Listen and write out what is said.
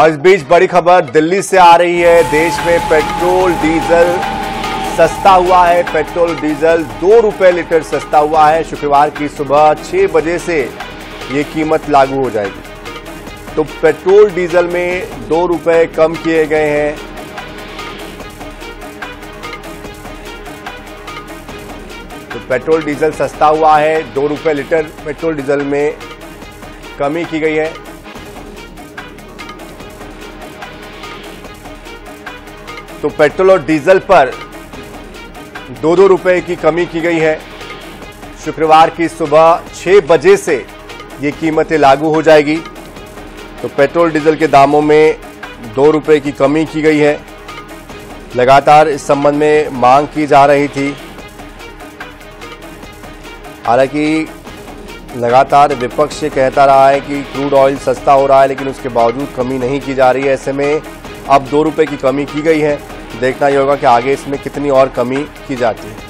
और इस बीच बड़ी खबर दिल्ली से आ रही है। देश में पेट्रोल, डीजल सस्ता हुआ है। पेट्रोल, डीजल दो रुपए लीटर सस्ता हुआ है। शुक्रवार की सुबह छह बजे से ये कीमत लागू हो जाएगी। तो पेट्रोल, डीजल में दो रुपए कम किए गए हैं। तो पेट्रोल, डीजल सस्ता हुआ है। दो रुपए लीटर पेट्रोल, डीजल में कमी की गई है। तो पेट्रोल और डीजल पर दो दो रुपए की कमी की गई है। शुक्रवार की सुबह छह बजे से ये कीमतें लागू हो जाएगी। तो पेट्रोल डीजल के दामों में दो रुपए की कमी की गई है। लगातार इस संबंध में मांग की जा रही थी। हालाँकि लगातार विपक्ष कहता रहा है कि क्रूड ऑयल सस्ता हो रहा है, लेकिन उसके बावजूद कमी नहीं की जा रही है। ऐसे में अब दो रुपये की कमी की गई है। देखना ये होगा कि आगे इसमें कितनी और कमी की जाती है।